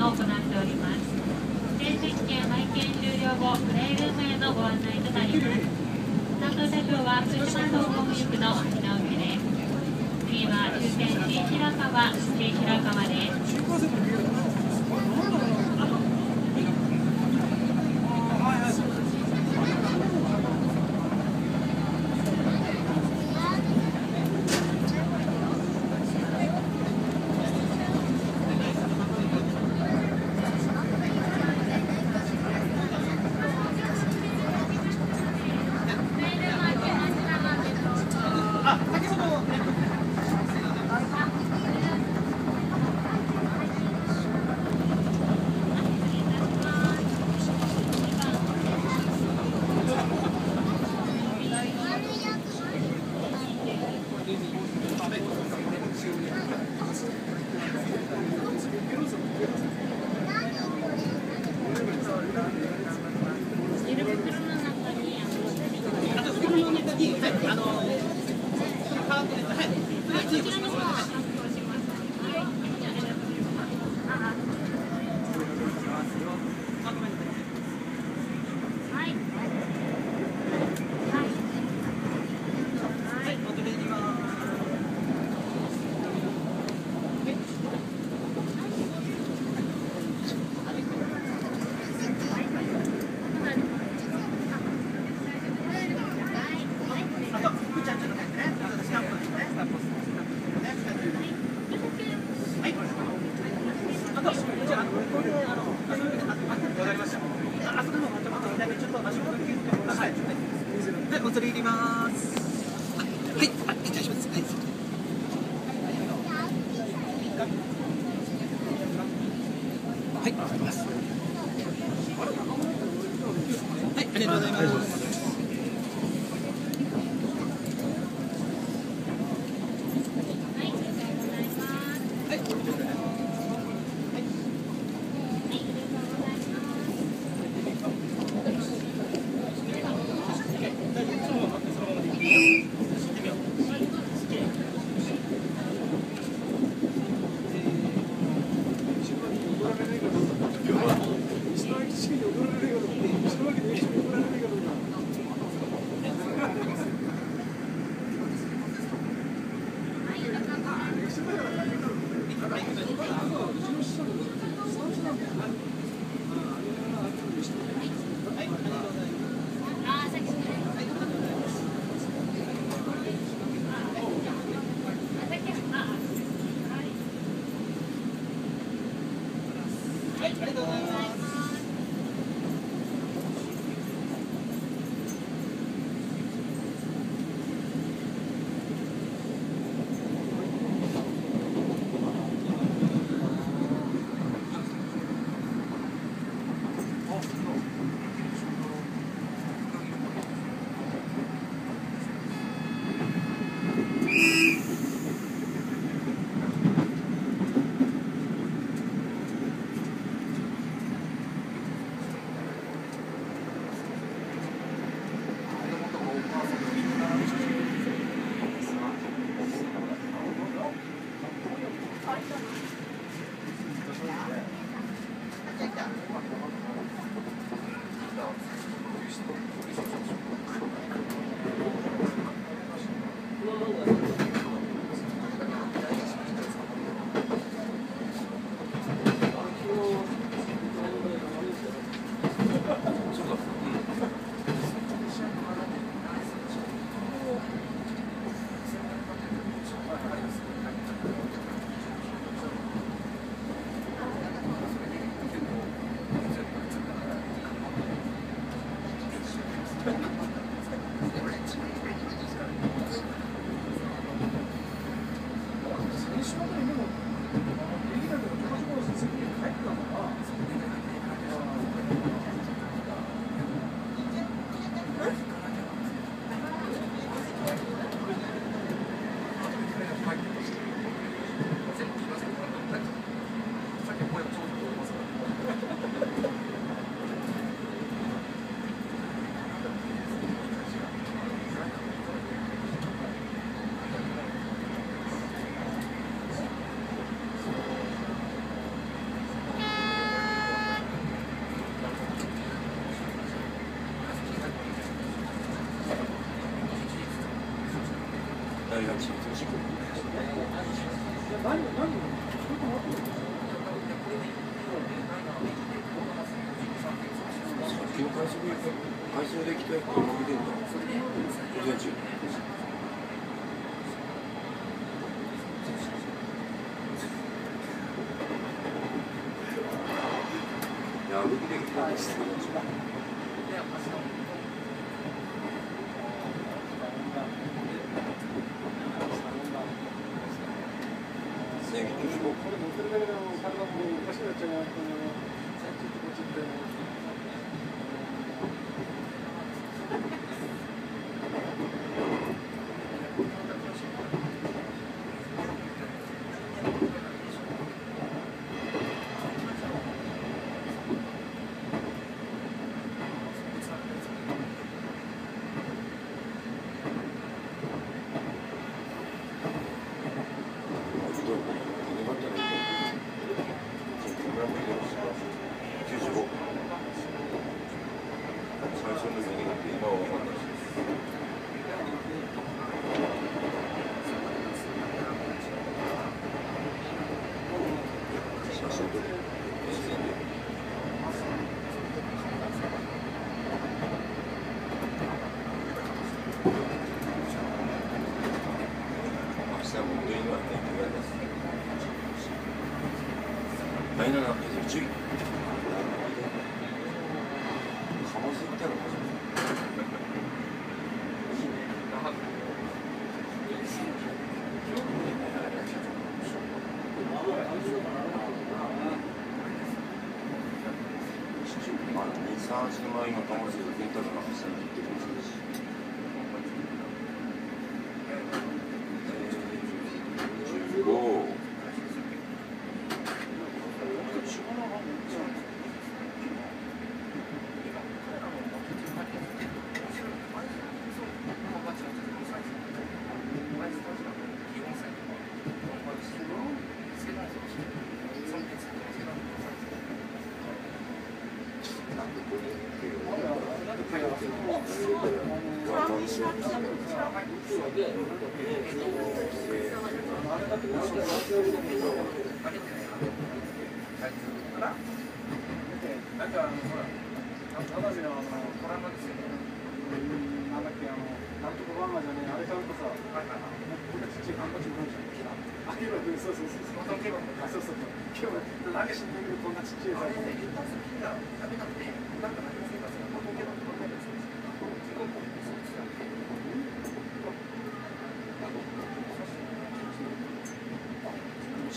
を行っております。指定席券拝見終了後プレイルームへのご案内となります。担当車掌は福島総合行くの沖縄上です次は終点新白川新白川です。りがとうございます。Yeah, myself. 週前今、かまずいレンタルの話に行ってるんですし。15なんかあのほら、あのただであのトラウマですよね。なんだっけあのなんとかバンマじゃねえあれ買うとさ、なんかこんなちっちゃい缶バッジもらうじゃん。あげるわけそうそうそうそう。そうそうそう。今日なんで死んでるこんなちっちゃいさ。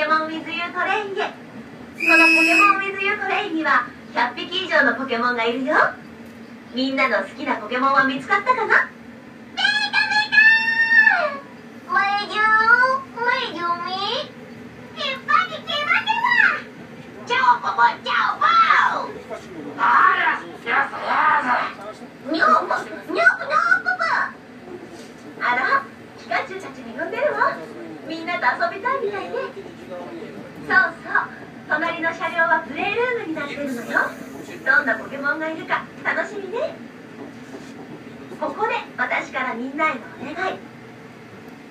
ケモンウィズユートレインへ。このポケモンウィズユートレインには100匹以上のポケモンがいるよ。みんなの好きなポケモンは見つかったかなメガメガメジュメジュミいっぱい来てますわチャオポポチャオポあらやさやさニョーポニョーポニョーポポあらピカチュウたちに呼んでるわみんなと遊びたいみたいねそうそう隣の車両はプレイルームになってるのよどんなポケモンがいるか楽しみねここで私からみんなへのお願い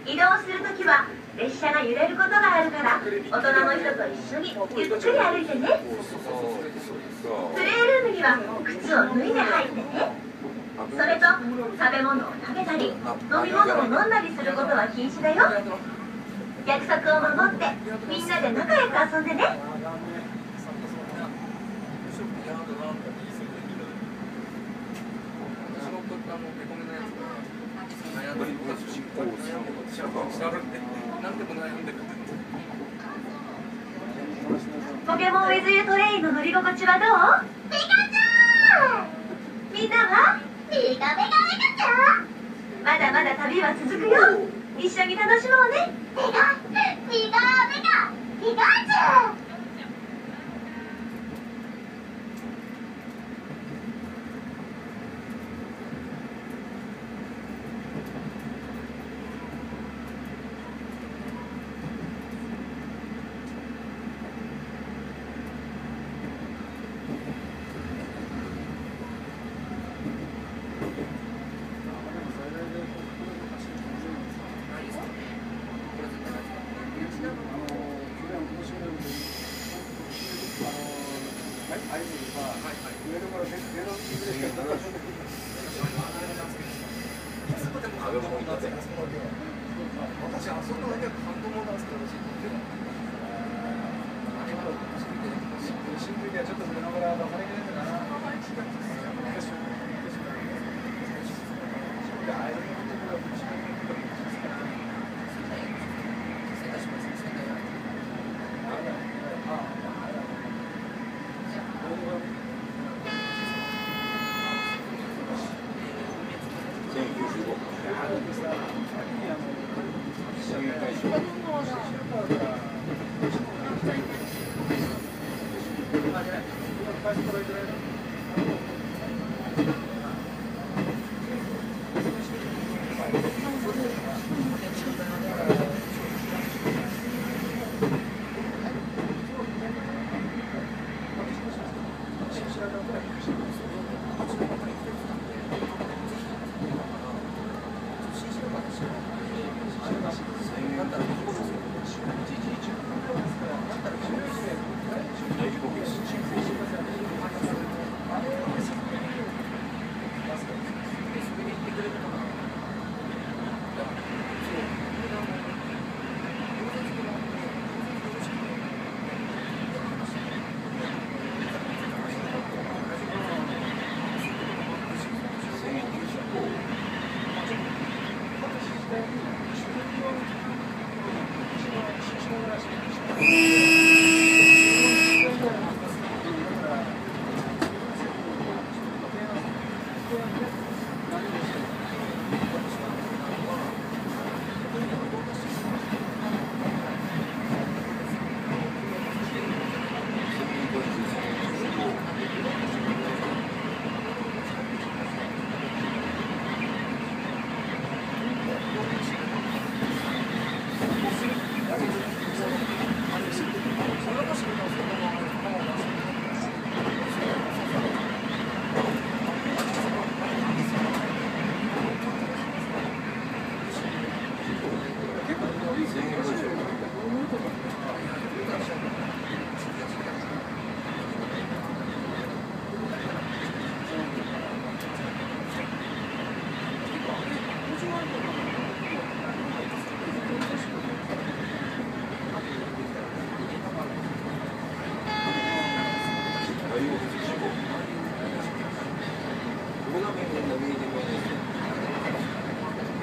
移動するときは列車が揺れることがあるから大人の人と一緒にゆっくり歩いてねプレイルームには靴を脱いで入ってね。それと食べ物を食べたり飲み物を飲んだりすることは禁止だよ。約束を守ってみんなで仲良く遊んでね。ポケモンウィズユートレインの乗り心地はどう？みんなは？メガメガメガちゃん？まだまだ旅は続くよ。一緒に楽しもうね。メガメガメガメガちゃん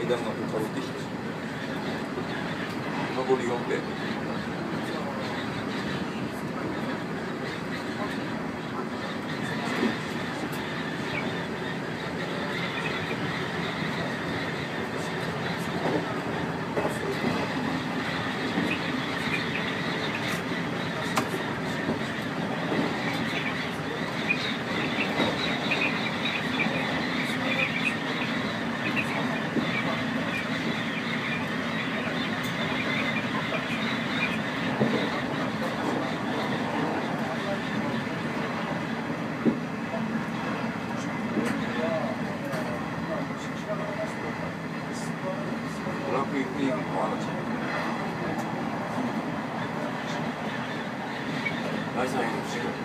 階段がこうかぶってきて上りがんで。Nice, nice, nice.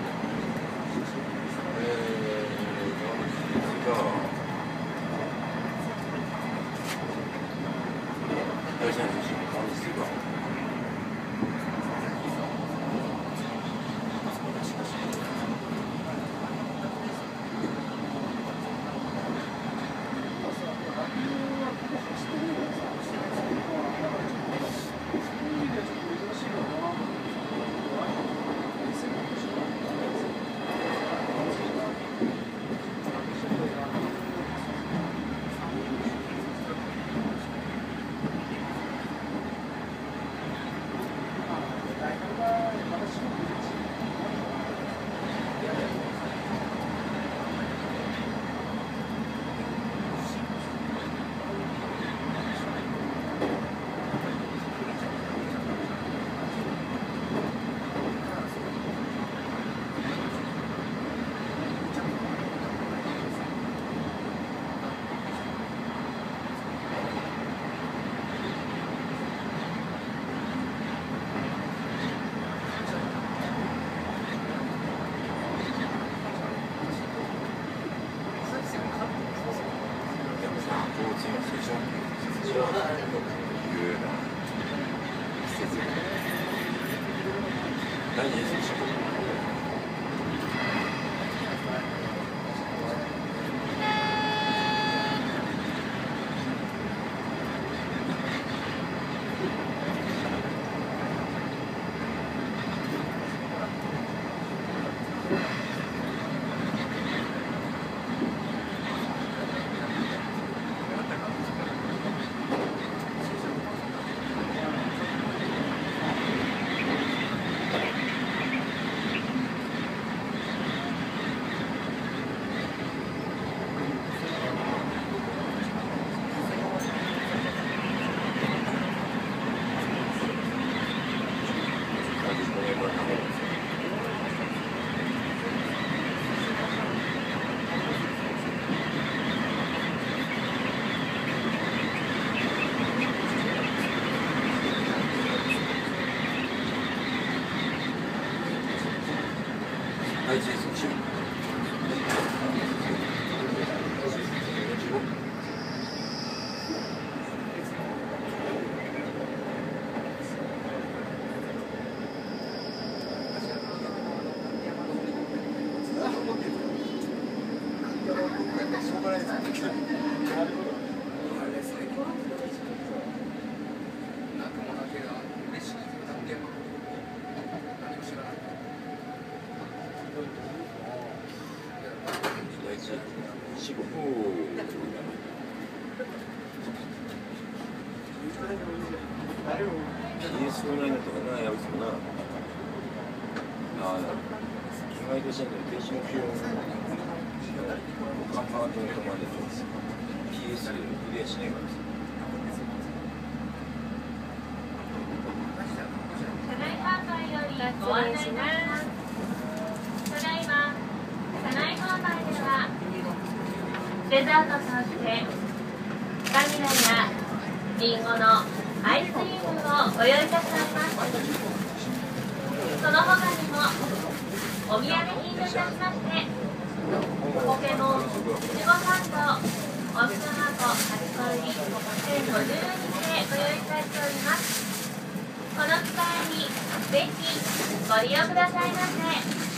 確かに。ああ意外としたんだよ電子目標カンパートメントまで PS クリアしないからさただいま会よりご案内しますただいま車内販売ではデザートとしてバニラやリンゴのアイスクリームをご用意いたしますその他にお土産品といたしましてポケモンいちごサンドおみそ箱8個入り1050円ご用意いたしておりますこの機会にぜひご利用くださいませ。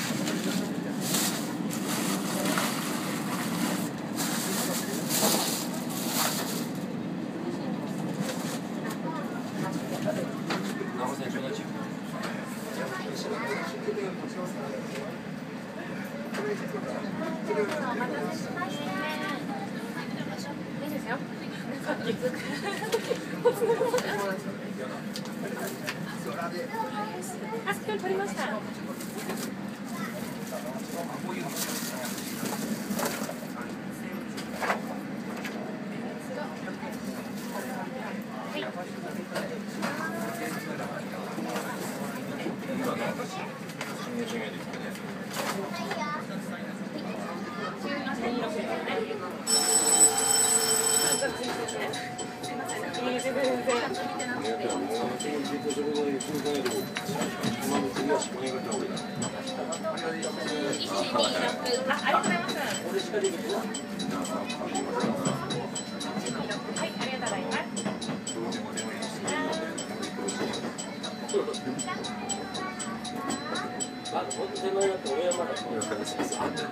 本当に大山だよ。